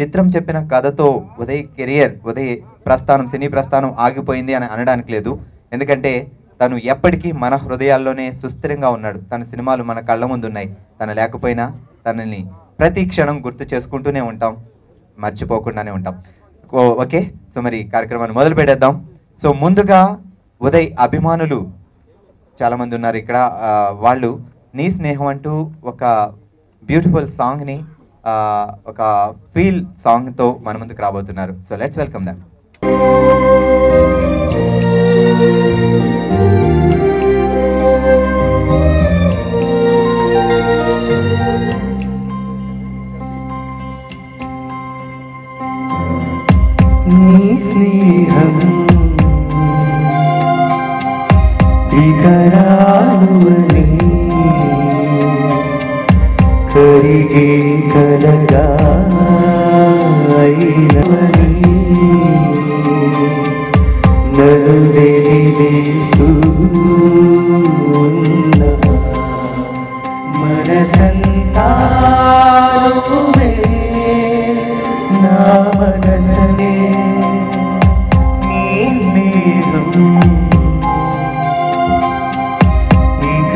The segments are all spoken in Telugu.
చిత్రం చెప్పిన కథతో ఉదయ్ కెరియర్ ఉదయ్ ప్రస్థానం సినీ ప్రస్థానం ఆగిపోయింది అని అనడానికి లేదు. ఎందుకంటే తను ఎప్పటికీ మన హృదయాల్లోనే సుస్థిరంగా ఉన్నాడు. తన సినిమాలు మన కళ్ళ ముందున్నాయి. తన తను లేకపోయినా తనని ప్రతి క్షణం గుర్తు చేసుకుంటూనే ఉంటాం. మర్చిపోకుండానే ఉంటాం. ఓకే. సో మరి కార్యక్రమాన్ని మొదలు పెట్టేద్దాం. సో ముందుగా ఉదయ్ అభిమానులు చాలామంది ఉన్నారు ఇక్కడ. వాళ్ళు నీ స్నేహం అంటూ ఒక బ్యూటిఫుల్ సాంగ్ని ఒక ఫీల్ సాంగ్తో మన ముందుకు రాబోతున్నారు. So let's welcome them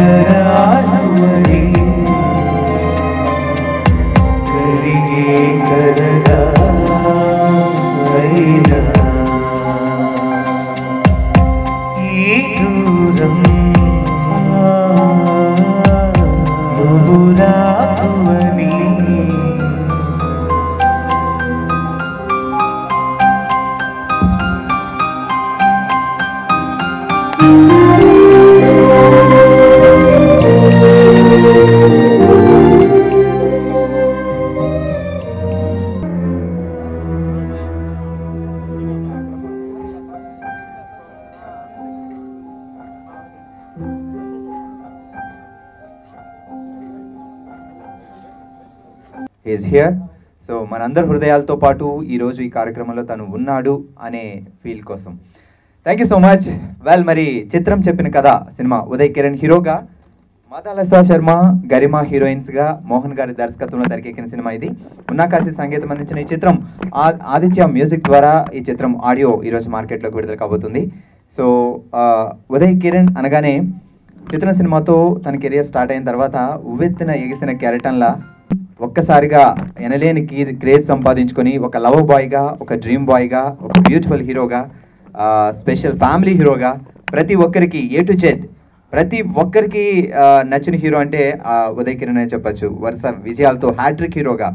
I know here so మనందరి హృదయాలతో పాటు ఈరోజు ఈ కార్యక్రమంలో తను ఉన్నాడు అనే ఫీల్ కోసం. Thank you so much well మరి చిత్రం చెప్పిన కథ సినిమా ఉదయ్ కిరణ్ హీరోగా మాదాలసా శర్మ గరిమా హీరోయిన్స్గా మోహన్ గారి దర్శకత్వంలో తెరకెక్కిన సినిమా ఇది. ఉన్నాకాశి సంగీతం అందించిన ఈ చిత్రం ఆ- ఆదిత్య మ్యూజిక్ ద్వారా ఈ చిత్రం ఆడియో ఈరోజు మార్కెట్లోకి విడుదల కాబోతుంది. సో ఉదయ్ కిరణ్ అనగానే చిత్ర సినిమాతో తన కెరియర్ స్టార్ట్ అయిన తర్వాత ఉవ్వెత్తిన ఎగిసిన కెరటన్లా ఒక్కసారిగా ఎనలేని క్రేజ్ సంపాదించుకొని ఒక లవ్ బాయ్గా ఒక డ్రీమ్ బాయ్గా ఒక బ్యూటిఫుల్ హీరోగా స్పెషల్ ఫ్యామిలీ హీరోగా ప్రతి ఒక్కరికి ఏ టు జెడ్ ప్రతి ఒక్కరికి నచ్చిన హీరో అంటే ఆ, ఉదయ్ కిరణ్ అని చెప్పొచ్చు. వరుస విజయాలతో హ్యాట్రిక్ హీరోగా.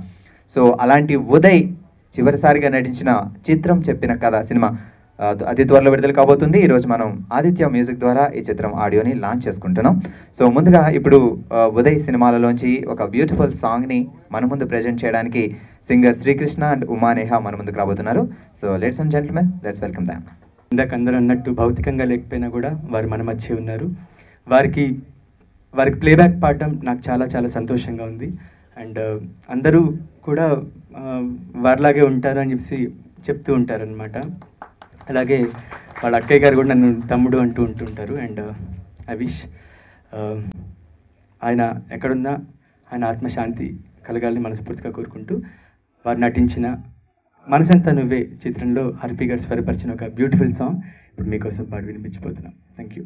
సో అలాంటి ఉదయ్ చివరిసారిగా నటించిన చిత్రం చెప్పిన కథ సినిమా. అతి త్వరలో విడుదల కాబోతుంది. ఈరోజు మనం ఆదిత్య మ్యూజిక్ ద్వారా ఈ చిత్రం ఆడియోని లాంచ్ చేసుకుంటున్నాం. సో ముందుగా ఇప్పుడు ఉదయ్ సినిమాలలోంచి ఒక బ్యూటిఫుల్ సాంగ్ని మన ముందు ప్రజెంట్ చేయడానికి సింగర్ శ్రీకృష్ణ అండ్ ఉమానేహ మన ముందుకు రాబోతున్నారు. So ladies and gentlemen let's welcome them ఇందాక అందరూ అన్నట్టు భౌతికంగా లేకపోయినా కూడా వారు మన మధ్య ఉన్నారు. వారికి వారికి ప్లేబ్యాక్ పాడడం నాకు చాలా చాలా సంతోషంగా ఉంది. అండ్ అందరూ కూడా వారిలాగే ఉంటారు అని చెప్పి చెప్తూ ఉంటారనమాట అలాగే వాళ్ళ అక్కయ్య గారు కూడా నన్ను తమ్ముడు అంటూ ఉంటుంటారు. అండ్ ఐ విష్ um, ఆయన ఎక్కడున్నా ఆయన ఆత్మశాంతి కలగాలని మనస్ఫూర్తిగా కోరుకుంటూ వారు నటించిన మనసంతా నువ్వే చిత్రంలో హర్పి గారు స్వరపరిచిన ఒక బ్యూటిఫుల్ సాంగ్ ఇప్పుడు మీకోసం పాడు వినిపించిపోతున్నాం. Thank you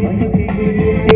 Gracias.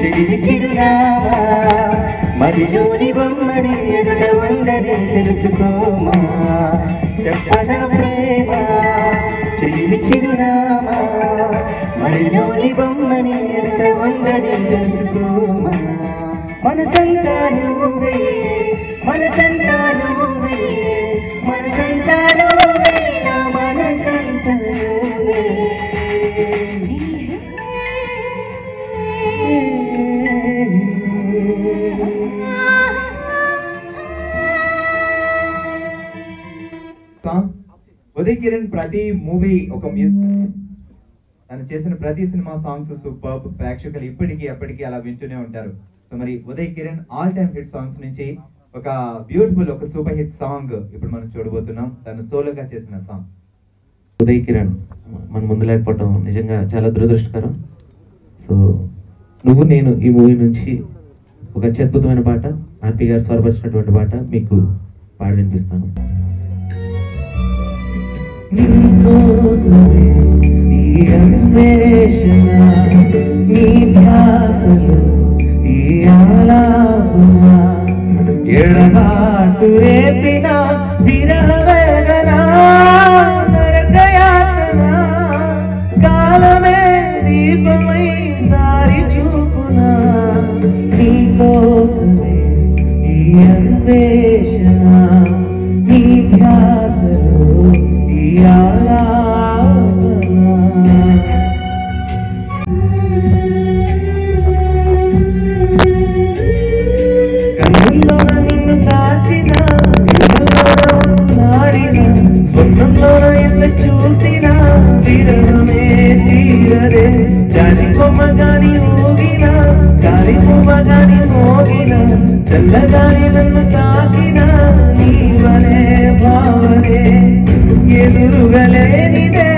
చిరిగి చిరునామా మదిలోని బొమ్మని ఎదుట ఉందని తెలుసుకోమా? చెప్పన ప్రేమ చిరిగి చిరునామా? మదిలోని బొమ్మని ఎదుట ఉందని తెలుసుకోమా? మన సంతానం మన కిరణ్ ప్రతి మూవీ ఒక మ్యూజిక్ తను చేసిన ప్రతి సినిమా సాంగ్స్ సూపర్ ప్రేక్షకులు ఇప్పటికీ ఎప్పటికీ అలా వింటూనే ఉంటారు. సో మరి Uday Kiran all time hit songs నుంచి ఒక బ్యూటిఫుల్ ఒక సూపర్ హిట్ సాంగ్ ఇప్పుడు మనం చూడబోతున్నాం. తను సోలోగా చేసిన సాంగ్ ఉదయ్ కిరణ్ మన ముందు లేకపోవడం నిజంగా చాలా దురదృష్టకరం. సో నువ్వు నేను ఈ మూవీ నుంచి ఒక అత్యద్భుతమైన పాట ఆర్పి గారు స్వరపరిచినటువంటి పాట మీకు పాడి వినిపిస్తాను అన్వేషణ నీ ధ్యాసలో ఈ ఆలాపన ఎడబాటు రేపిన విరహ వేదన నరకయాతన కాలమే దీపమై దారి చూపున నీకోసమే ఈ అన్వేషణ నీ ధ్యాసలో ఈ ఆలాపన ಚಲ್ಲದಾರಿ ನನ್ನ ತಾಕಿನ ನೀವನೇ ಭಾವನೆ. ಎದುರುಗಲೇನಿದೆ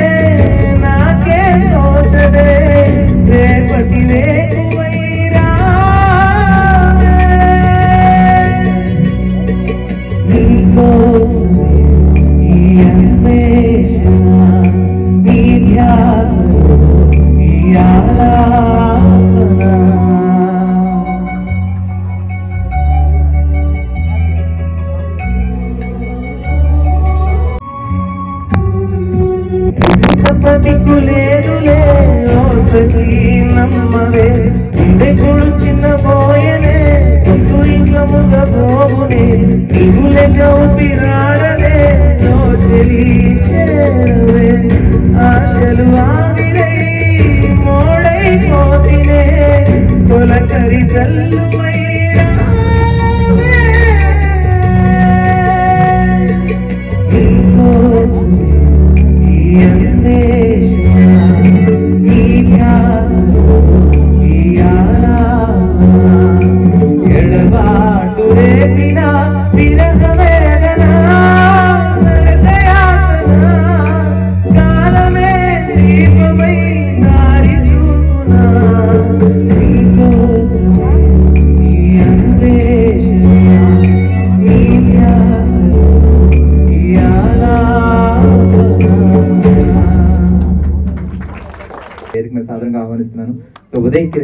人为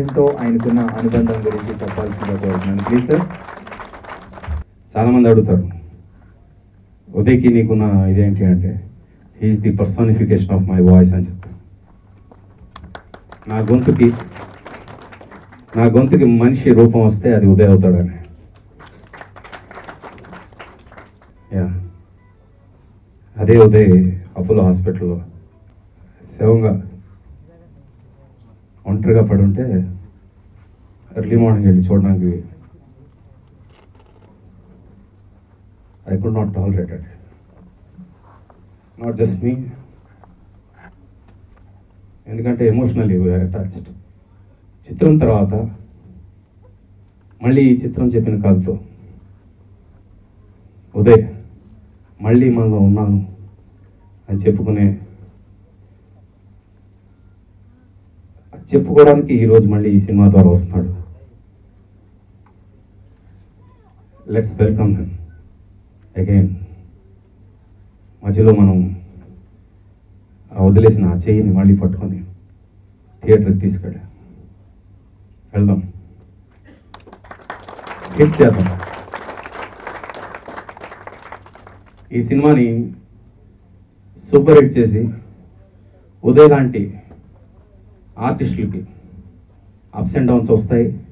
ఉదయ్ ఆయనకున్న అనుబంధం గురించి చెప్పాల్సిందిగా కోరుతున్నాను ప్లీజ్ సార్ చాలామంది అడుగుతారు. ఉదయ్కి నీకున్న ఇదేంటి అంటే he is the personification of my voice అని చెప్తాను నా గొంతుకి నా గొంతుకి మనిషి రూపం వస్తే అది ఉదయ్ అవుతాడని. యా అదే ఉదయ్ అపోలో హాస్పిటల్లో శవంగా ఒంటరిగా పడి ఉంటే ఎర్లీ మార్నింగ్ వెళ్ళి చూడడానికి I could not tolerated not just me ఎందుకంటే ఎమోషనల్లీ వీఆర్ అటాచ్డ్ చిత్రం తర్వాత మళ్ళీ ఈ చిత్రం చెప్పిన కథతో. ఉదయ్ మళ్ళీ మనలో ఉన్నాను అని చెప్పుకునే చెప్పుకోవడానికి ఈరోజు మళ్ళీ ఈ సినిమా ద్వారా వస్తున్నాడు. లెట్స్ వెల్కమ్ హిమ్ అగైన్ మధ్యలో మనం వదిలేసిన ఆ చెయ్యిని మళ్ళీ పట్టుకొని థియేటర్కి తీసుకెళ్ళా. వెళ్దాం. హిట్ చేద్దాం. ఈ సినిమాని సూపర్ హిట్ చేసి ఉదయ్ లాంటి ఆర్టిస్టులకి అప్స్ అండ్ డౌన్స్ వస్తాయి.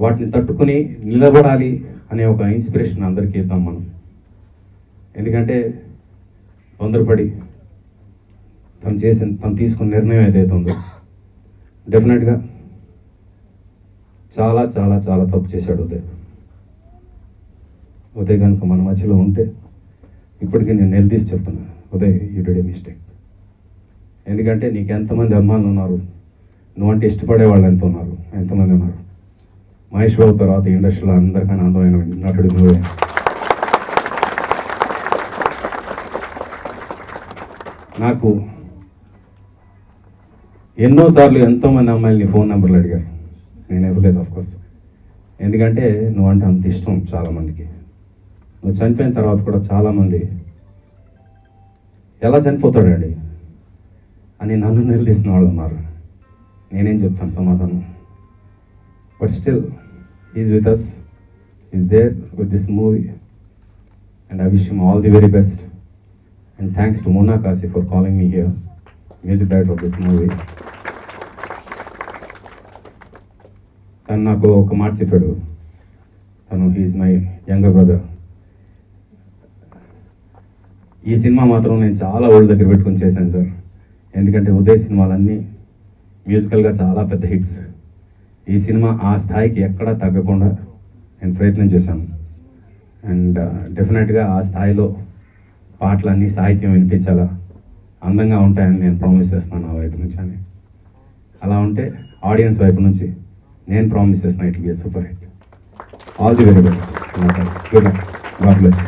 వాటిని తట్టుకుని నిలబడాలి అనే ఒక ఇన్స్పిరేషన్ అందరికీ ఇద్దాం మనం. ఎందుకంటే తొందరపడి తను చేసిన తను తీసుకున్న నిర్ణయం ఏదైతే ఉందో డెఫినెట్గా చాలా చాలా చాలా తప్పు చేశాడు ఉదయ్. ఉదయ్ కనుక మన మధ్యలో ఉంటే ఇప్పటికీ నేను నిలదీసి చెప్తున్నాను ఉదయ్ యూ డే మిస్టేక్ ఎందుకంటే నీకు ఎంతమంది అమ్మాయిలు ఉన్నారు నువ్వంటే ఇష్టపడే వాళ్ళు ఎంత ఉన్నారు ఎంతమంది ఉన్నారు? మహేష్ బాబు తర్వాత ఇండస్ట్రీలో అందరికన్నా అందమైన నటుడు నువ్వే. నాకు ఎన్నోసార్లు ఎంతోమంది అమ్మాయిలు నీ ఫోన్ నెంబర్లు అడిగారు. నేను ఇవ్వలేదు ఆఫ్కోర్స్ ఎందుకంటే నువ్వంటే అంత ఇష్టం చాలామందికి. నువ్వు చనిపోయిన తర్వాత కూడా చాలామంది ఎలా చనిపోతాడండి? అని నన్ను నిలదీసిన వాళ్ళు ఉన్నారు. నేనేం చెప్తాను సమాధానం? But still is with us is there with this movie and I wish him all the very best and thanks to Mona Kashi for calling me here music director of this movie తను నాకు ఒక మాట చెప్పాడు. తను he is my younger brother ఈ సినిమా మాత్రం నేను చాలా ఓల్డ్ దగ్గర పెట్టుకొని చేశాను సార్ ఎందుకంటే ఉదయ్ సినిమాలన్నీ మ్యూజికల్గా చాలా పెద్ద హిట్స్ ఈ సినిమా ఆ స్థాయికి ఎక్కడా తగ్గకుండా నేను ప్రయత్నం చేశాను. అండ్ డెఫినెట్గా ఆ స్థాయిలో పాటలన్నీ సాహిత్యం వినిపించాలా అందంగా ఉంటాయని నేను ప్రామిస్ చేస్తున్నాను ఆ వైపు నుంచి అని. అలా ఉంటే ఆడియన్స్ వైపు నుంచి నేను ప్రామిస్ చేస్తున్నాను it be super hit all the very best good luck God bless